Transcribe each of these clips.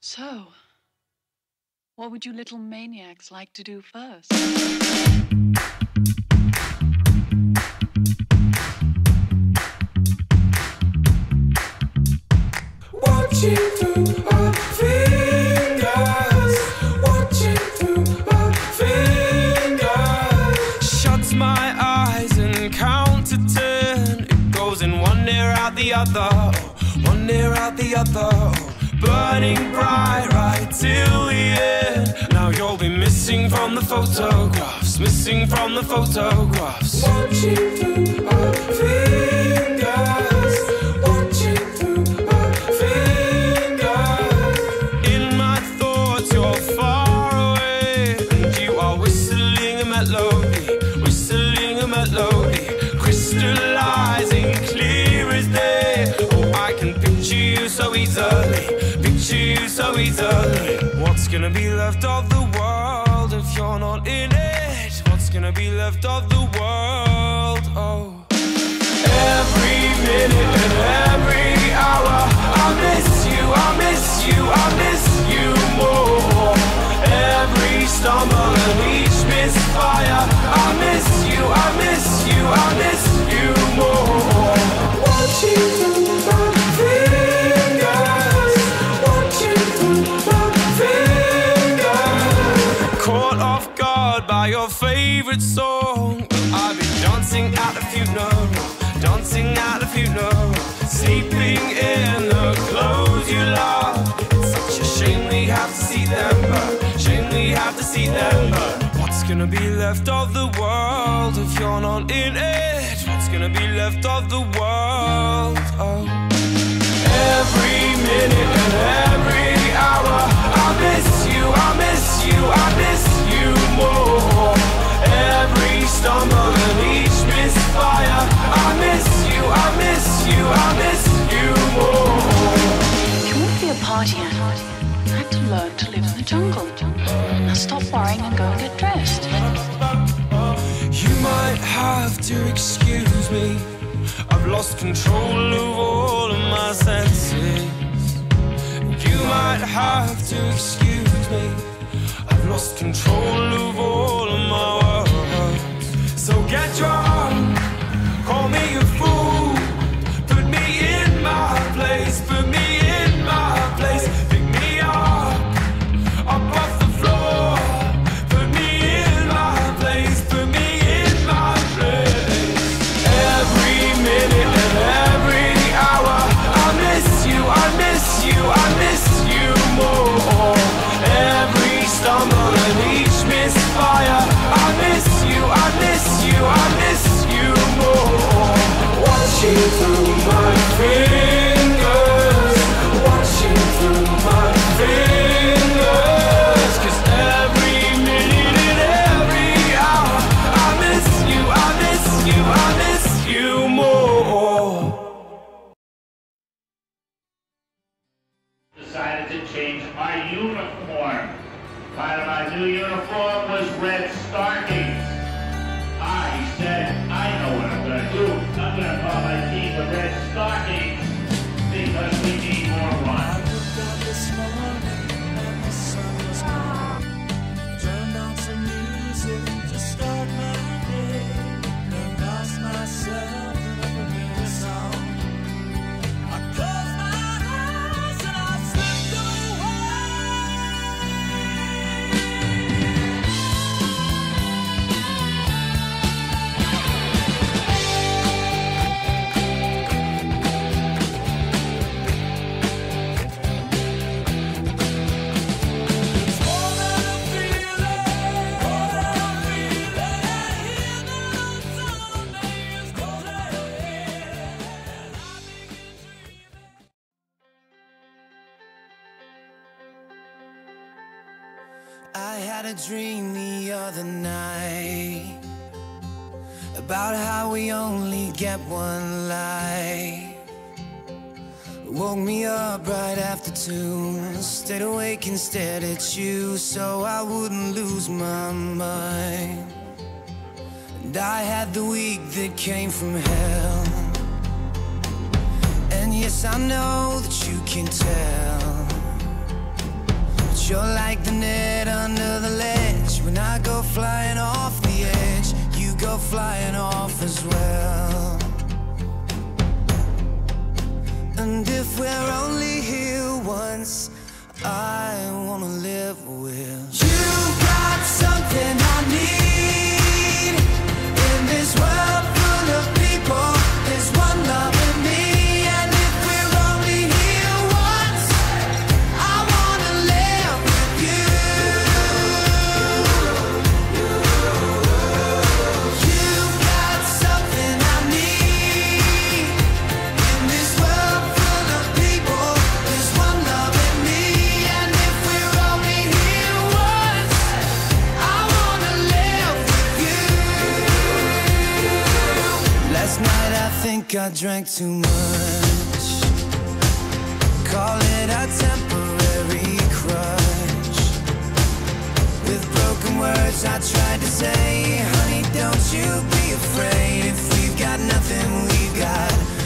So, what would you little maniacs like to do first? Watching through our fingers, watching through our fingers. Shuts my eyes and count to ten. It goes in one ear out the other, one ear out the other. Burning bright right till the end. Now you'll be missing from the photographs, missing from the photographs. Watching through our fingers, watching through our fingers. In my thoughts, you're far away, and you are whistling a melody, you. What's gonna be left of the world if you're not in it? What's gonna be left of the world? Oh. Every minute and every hour, I miss you, I miss you, I miss you more. Every stumble and each misfire, I miss you, I miss you, I miss in the clothes you love. It's such a shame we have to see them, but shame we have to see them, but what's gonna be left of the world if you're not in it? What's gonna be left of the world? Oh. Every minute and every hour, I miss you, I miss you, I miss you more. Every stumble and each jungle. Now stop worrying and go and get dressed. You might have to excuse me. I've lost control of all of my senses. You might have to excuse me. I've lost control of Each misfire, I miss you, I miss you, I miss you more. Watching through my fingers, watching through my fingers. 'Cause every minute and every hour, I miss you, I miss you, I miss you more. decided to change my uniform. My new uniform was red stockings. A dream the other night about how we only get one life. Woke me up right after two. Stayed awake and stared at you so I wouldn't lose my mind. And I had the week that came from hell. And yes, I know that you can tell. You're like the net under the ledge. When I go flying off the edge, you go flying off as well. And if we're only here once, I wanna live with you. Drank too much. Call it a temporary crush. With broken words I tried to say, honey, don't you be afraid. If we've got nothing, we've got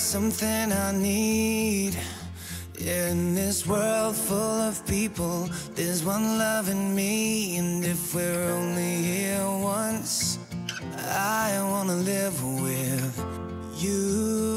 something I need. In this world full of people, there's one love in me. And if we're only here once, I wanna live with you.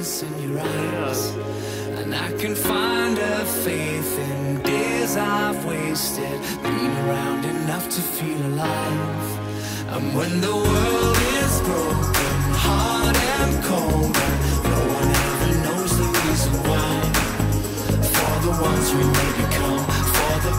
In your eyes. And I can find a faith in days I've wasted, been around enough to feel alive. And when the world is broken, hard and cold, and no one ever knows the reason why. For the ones we may become, for the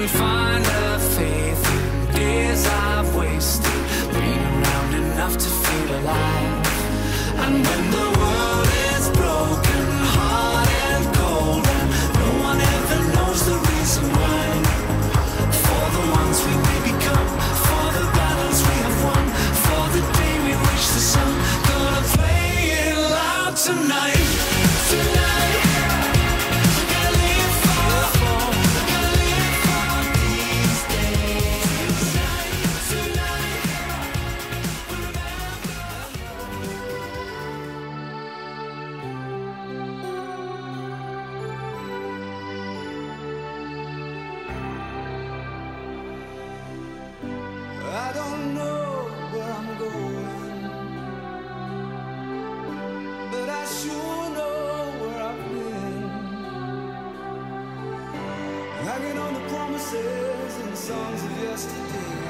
can find a faith in days I've wasted, been around enough to feel alive. And when the and the songs of yesterday.